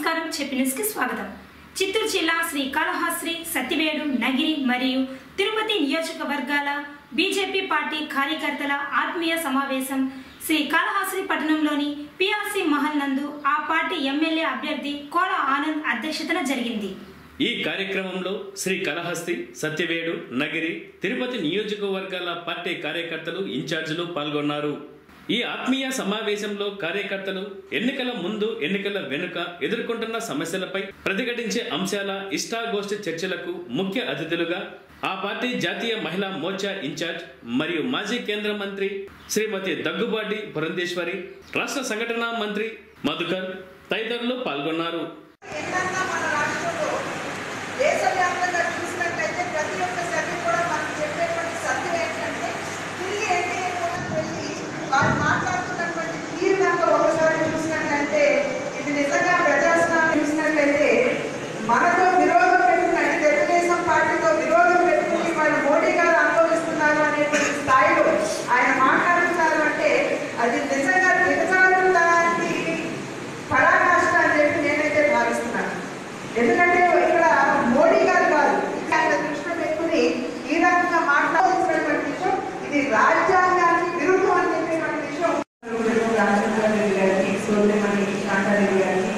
నమస్కారం చెప్పినస్కి స్వాగతం. చిత్తూరు జిల్లా శ్రీ కాళహస్త్రి సత్యవేడు నగిరి మరియు తిరుపతి నియోజకవర్గాల బీజేపీ పార్టీ కార్యకర్తల ఆత్మీయ సమావేశం శ్రీకాళహస్త్రి పట్టణంలోని పిఆర్సీ మహల్ నందు ఆ పార్టీ ఎమ్మెల్యే అభ్యర్థి కోల ఆనంద్ అధ్యక్షతన జరిగింది. ఈ కార్యక్రమంలో శ్రీ కలహస్తి సత్యవేడు నగిరి తిరుపతి నియోజకవర్గాల పార్టీ కార్యకర్తలు ఇన్ఛార్జీలు పాల్గొన్నారు. ఈ ఆత్మీయ సమావేశంలో కార్యకర్తలు ఎన్నికల ముందు ఎన్నికల వెనుక ఎదుర్కొంటున్న సమస్యలపై ప్రతిఘటించే అంశాల ఇష్టాగోష్ఠి చర్చలకు ముఖ్య అతిథులుగా ఆ పార్టీ జాతీయ మహిళా మోర్చా ఇన్ఛార్జ్ మరియు మాజీ కేంద్ర మంత్రి శ్రీమతి దగ్గుబాటి పురంధేశ్వరి రాష్ట్ర సంఘటనా మంత్రి మధుకర్ తదితరులు పాల్గొన్నారు ఎన్నన్నా మన రాష్ట్రంలో దేశవ్యాప్తంగా చూసినట్లయితే ప్రతి ఒక్క సభ్యు కూడా మనకు చెప్పేటువంటి సత్యం ఏంటంటే తిరిగి ఎన్డీఏ కూడా వెళ్ళి వారు మాట్లాడుతున్నటువంటి తీరు కనుక ఒకసారి చూసినట్లయితే ఇది నిజంగా ప్రజాస్వామ్యం చూసినట్లయితే మనతో విరోధం పెట్టుకుని తెలుగుదేశం పార్టీతో విరోధం పెట్టుకుని వాళ్ళు మోడీ గారు అనుభవిస్తున్నారు అనేటువంటి స్థాయిలో ఆయన మాట్లాడుతున్నారు అంటే అది నిజంగా దిగజారుతానికి పరాకాష్ట అని చెప్పి నేనైతే భావిస్తున్నాను ఎందుకంటే ఇక్కడ మోడీ గారు కాదు ఆయన దృష్టిలో పెట్టుకుని ఈ రకంగా మాట్లాడాల్సినటువంటి విషయం ఇది రాజ్యాంగానికి విరుద్ధం అని చెప్పేటువంటి విషయం రాజశేఖర రెడ్డి గారికి సోదరిమణి కాంతారెడ్డి గారికి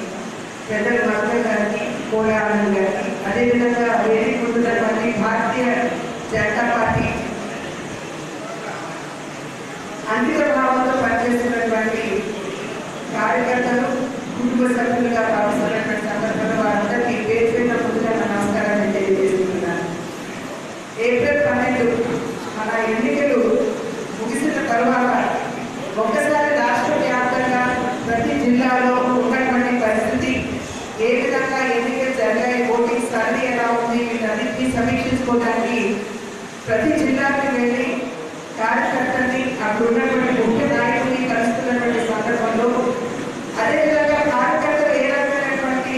పెద్దల మధుర గారికి కోలానంద్ గారికి అదేవిధంగా వేదిక ముందున్నటువంటి భారతీయ జనతా పార్టీ అంకిత భావంతో పనిచేస్తున్నటువంటి కార్యకర్తలు కుటుంబ సభ్యులుగా భావిస్తున్నటువంటి ఎన్నికలు జరిగాయి ఓటింగ్ సర్వే ఎలా ఉంది వీటన్నిటిని సమీక్షించుకోవడానికి ప్రతి జిల్లాకి వెళ్ళి కార్యకర్తల్ని అక్కడ ఉన్నటువంటి ముఖ్య నాయకుల్ని కలుస్తున్నటువంటి సందర్భంలో అదేవిధంగా కార్యకర్తలు ఏ రకమైనటువంటి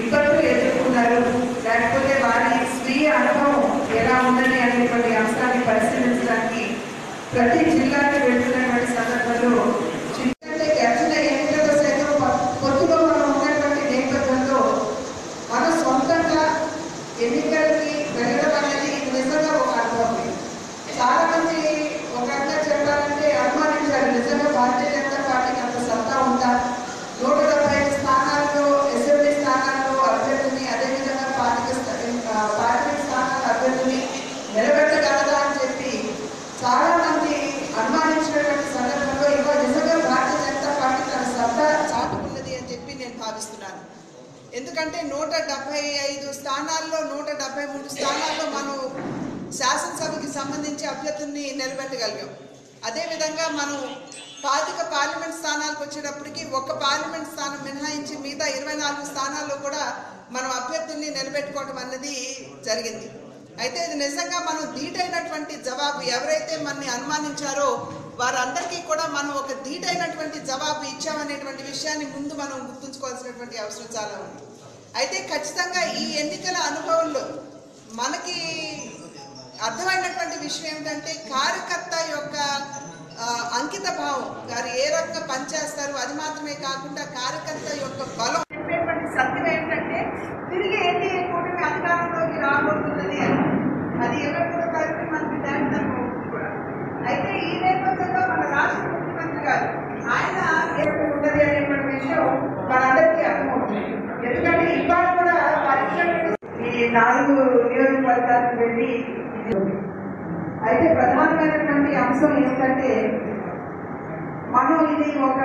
ఇబ్బందులు ఎదుర్కొన్నారు లేకపోతే వారి స్వీయ అనుభవం ఎలా ఉందని అనేటువంటి అంశాన్ని పరిశీలించడానికి ప్రతి జిల్లాకి వెళ్ళి సందర్భంలో చిన్నట్లే గడిచిన ఎన్నికల్లో సైతం పొ- పొత్తులో మనం ఉన్నటువంటి నేపథ్యంలో మన సొంతంగా ఎన్నికలకి వెళ్ళడం అనేది నిజంగా ఒక అనుభవం చాలా మంది ఒక రకంగా చెప్పాలంటే అనుమానించారు నిజంగా భారతీయ జనతా పార్టీకి అంత సత్తా ఉందా నూట డెబ్బై ఐదు స్థానాల్లో అసెంబ్లీ స్థానాల్లో అభ్యర్థిని అదేవిధంగా పార్టీ పార్లమెంట్ స్థానాల అభ్యర్థిని నిలబెట్టగలదా అని చెప్పి చాలా మంది అనుమానించినటువంటి సందర్భంలో ఇవాళ నిజంగా భారతీయ జనతా పార్టీ తన సత్తా చాటుకున్నది అని చెప్పి నేను భావిస్తున్నాను ఎందుకంటే నూట డెబ్బై ఐదు స్థానాల్లో నూట డెబ్బై మూడు స్థానాల్లో మనం శాసనసభకి సంబంధించి అభ్యర్థుల్ని నిలబెట్టగలిగాం. అదేవిధంగా మనం పాతిక పార్లమెంట్ స్థానాలకు వచ్చేటప్పటికి ఒక్క పార్లమెంట్ స్థానం మినహాయించి మిగతా ఇరవై నాలుగు స్థానాల్లో కూడా మనం అభ్యర్థుల్ని నిలబెట్టుకోవడం అన్నది జరిగింది. అయితే ఇది నిజంగా మనం ధీటైనటువంటి జవాబు ఎవరైతే మనని అనుమానించారో వారందరికీ కూడా మనం ఒక ధీటైనటువంటి జవాబు ఇచ్చామనేటువంటి విషయాన్ని ముందు మనం గుర్తుంచుకోవాల్సినటువంటి అవసరం చాలా ఉంది. అయితే ఖచ్చితంగా ఈ ఎన్నికల అనుభవంలో మనకి అర్థమైనటువంటి విషయం ఏమిటంటే కార్యకర్త యొక్క అంకిత భావం వారు ఏ రకంగా పనిచేస్తారు అది మాత్రమే కాకుండా కార్యకర్త యొక్క బలం. సత్యం ఏంటంటే తిరిగి ఎన్డీఏ కూటమి అధికారంలోకి రాబోతున్నది అని అది ఎవరికో కలిపి మనకి దాని కూడా అయితే ఈ నేపథ్యంలో మన రాష్ట్ర ముఖ్యమంత్రి గారు ఆయన ఏమిటి ఉన్నది అనేటువంటి విషయం మనందరికీ అర్థమవుతుంది ఎందుకంటే ఇవాళ కూడా పరీక్షలు ఈ నాలుగు నియోజకవర్గాలకు వెళ్ళి అయితే ప్రధానమైనటువంటి అంశం ఏంటంటే మనం ఇది ఒక